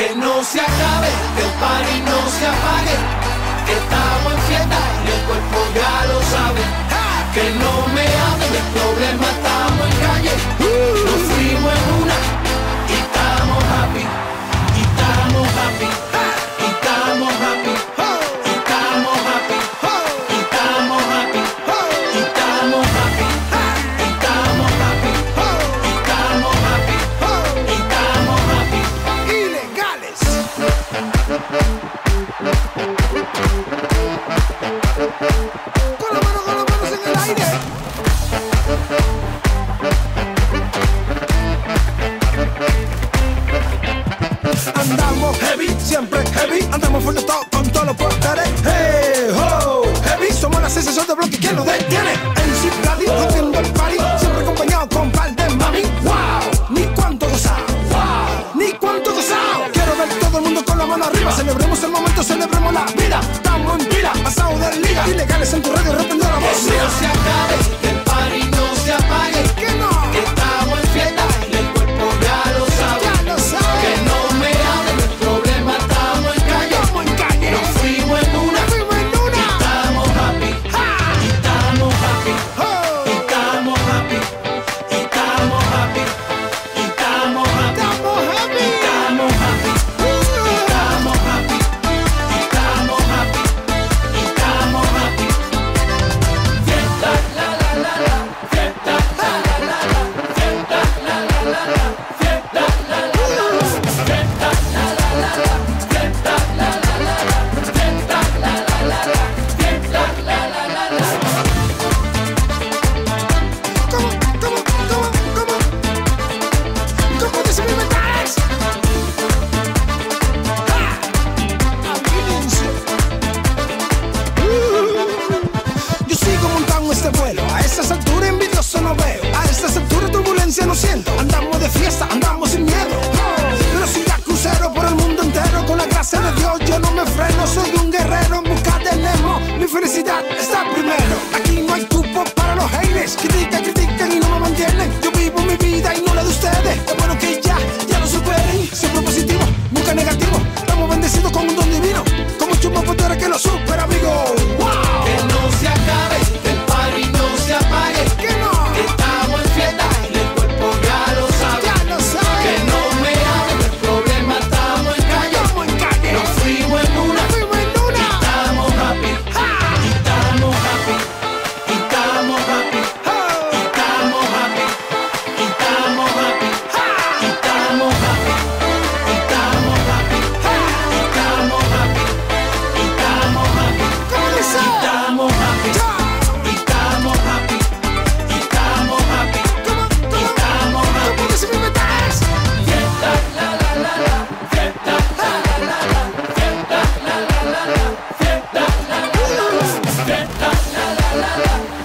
Que no se acabe, que el party no se apague. Con la mano, con las manos en el aire. Andamos heavy, siempre heavy. Andamos full de top con todos los poderes. Hey, ho, heavy. Somos la sensación de bloque. ¿Quién nos detiene? Momento, celebremos la vida. Estamos en pila, pasado de liga. Ilegales en tu radio, critican, critican y no me mantienen. Yo vivo mi vida y no la de ustedes. Es bueno que ya, ya lo superen. Siempre positivo, nunca negativo. la la la la.